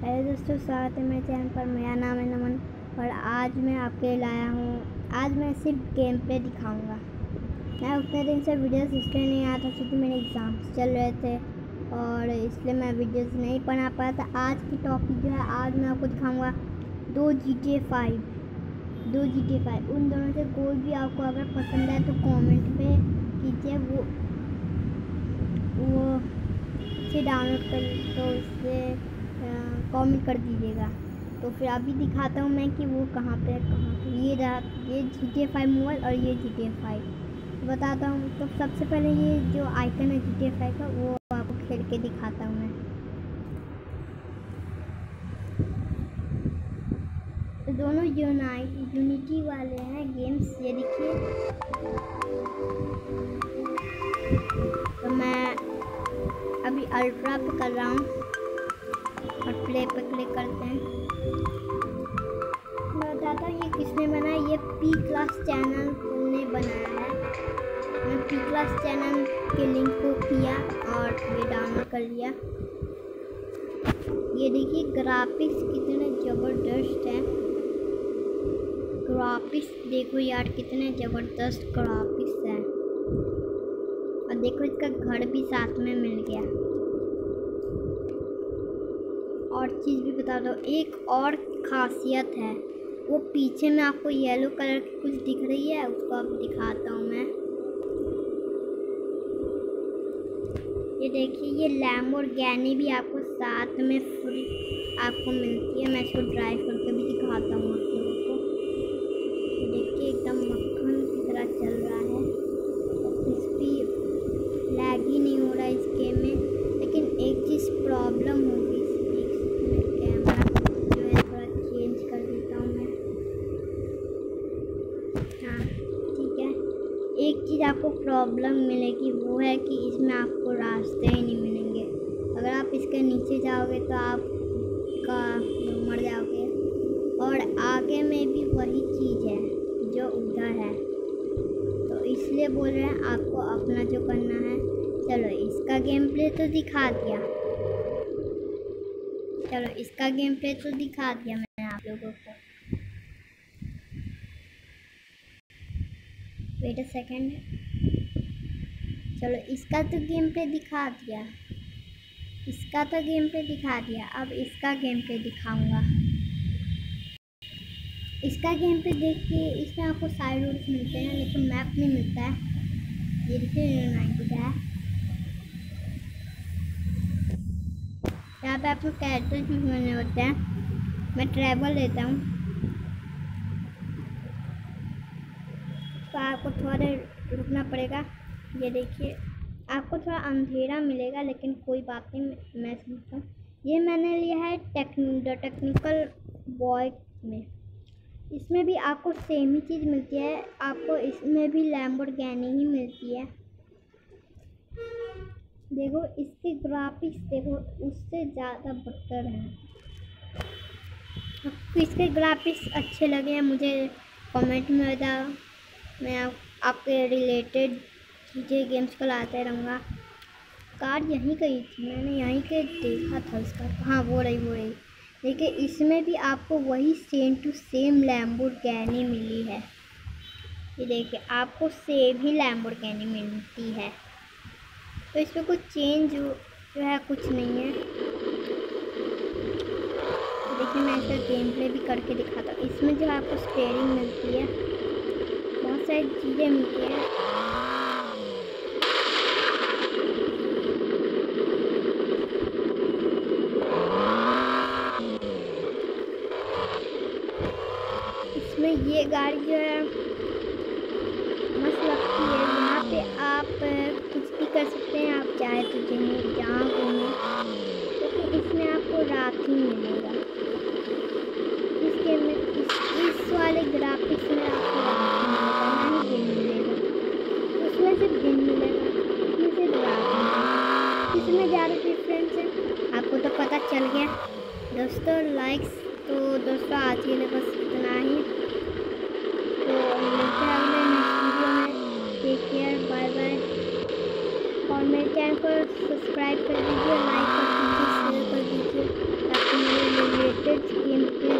Hello दोस्तों, स्वागत है मेरे चैनल पर। मेरा नाम है नमन और आज मैं आपके लाया हूँ। आज मैं सिर्फ़ गेम प्ले दिखाऊँगा। मैं उतने दिन से वीडियोस इसलिए नहीं आया था क्योंकि मेरे एग्ज़ाम्स चल रहे थे और इसलिए मैं वीडियोस नहीं बना पाया था। आज की टॉपिक जो है, आज मैं आपको दिखाऊँगा दो जी टी ए फाइव दो जी टी ए फाइव उन दोनों से कोई भी आपको अगर पसंद है तो कॉमेंट में कीजिए। वो वो डाउनलोड कर तो उससे कमेंट कर दीजिएगा। तो फिर अभी दिखाता हूँ मैं कि वो कहाँ पे है, कहाँ पे ये रहा, ये जी टी फाइव मोबाइल और ये जी टी फाइव बताता हूँ तो सबसे पहले ये जो आइकन है जी टी फाइव का, वो आपको खेल के दिखाता हूँ मैं। तो दोनों यूनाइट यूनिटी वाले हैं गेम्स ये देखिए। तो मैं अभी अल्ट्रा पे कर रहा हूँ। प्ले पे क्लिक करते हैं। बताता हूँ ये किसने बनाया? ये पी क्लास चैनल ने बनाया है। मैं पी क्लास चैनल के लिंक को किया और ये डाउनलोड कर लिया। ये देखिए ग्राफिक्स कितने ज़बरदस्त हैं। ग्राफिक्स देखो यार, कितने ज़बरदस्त ग्राफिक्स हैं। और देखो, इसका घर भी साथ में मिल गया। और चीज़ भी बता दो। एक और ख़ासियत है, वो पीछे में आपको येलो कलर की कुछ दिख रही है, उसको आप दिखाता हूँ मैं। ये देखिए, ये लैम और गैनी भी आपको साथ में फ्री आपको मिलती है। मैं इसको ड्राइव करके भी दिखाता हूँ आप लोगों को। देखिए, एकदम मक्खन की तरह चल रहा है। एक चीज़ आपको प्रॉब्लम मिलेगी, वो है कि इसमें आपको रास्ते ही नहीं मिलेंगे। अगर आप इसके नीचे जाओगे तो आप का मर जाओगे। और आगे में भी वही चीज़ है, जो उधर है। तो इसलिए बोल रहे हैं, आपको अपना जो करना है, चलो इसका गेम प्ले तो दिखा दिया। चलो इसका गेम प्ले तो दिखा दिया मैंने आप लोगों को। वेट अ सेकेंड चलो, इसका तो गेम पे दिखा दिया। इसका तो गेम पे दिखा दिया। अब इसका गेम पे दिखाऊँगा। इसका गेम पे देख के इसमें आपको साइड रोड्स मिलते हैं, लेकिन मैप नहीं मिलता है। ये देखिए नाइन्टी है। यहाँ पे आपको कैरेक्टर चूज़ करने होते हैं। मैं ट्रैवल लेता हूँ तो आपको थोड़ा देर रुकना पड़ेगा। ये देखिए, आपको थोड़ा अंधेरा मिलेगा, लेकिन कोई बात नहीं, मैं समझता हूँ। ये मैंने लिया है टेक्निकल बॉय में। इसमें भी आपको सेम ही चीज़ मिलती है। आपको इसमें भी लैम्बोर्ड गैनी ही मिलती है। देखो, इसके ग्राफिक्स देखो, उससे ज़्यादा बदतर है। आपको इसके ग्राफिक्स अच्छे लगे हैं, मुझे कमेंट में बताओ। मैं आप, आपके रिलेटेड चीज़ें गेम्स को लाते रहूँगा। कार यहीं गई थी मैंने यहीं के देखा था उसका हाँ वो रही वो रही। देखिए इसमें भी आपको वही same to same Lamborghini मिली है। ये देखिए आपको सेम ही लैम्बोर कैनी मिलती है। तो इसमें कुछ चेंज जो है कुछ नहीं है। देखिए मैं इसका गेम प्ले भी करके दिखाता हूँ। इसमें जो है आपको स्टेयरिंग मिलती है। सारी चीज़ें मिलती हैं। इसमें ये गाड़ी जो है मस्त लगती है। यहाँ पे आप कुछ भी कर सकते हैं आप चाहे तो कहीं जहाँ घूमें क्योंकि तो इसमें आपको रात ही मिलेगा। इसके में इस, इस वाले ग्राफिक्स चल गया। दोस्तों लाइक्स तो दोस्तों आज के लिए बस इतना ही। तो मिलते हैं अगले नेक्स्ट वीडियो में। टेक केयर बाय बाय और मेरे चैनल को सब्सक्राइब कर दीजिए लाइक कर दीजिए शेयर कर दीजिए, ताकि मेरे related game play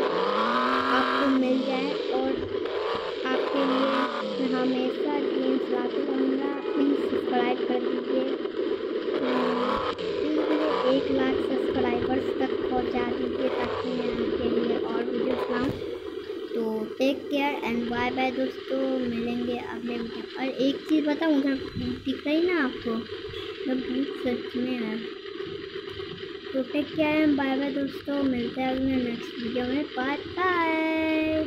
care and bye bye दोस्तों, मिलेंगे अगले वीडियो और एक चीज़ बताऊँ, उधर दिख रही ना आपको? मैं भूत सच में है। तो take care and bye bye दोस्तों, मिलते हैं अगले नेक्स्ट वीडियो में। Bye bye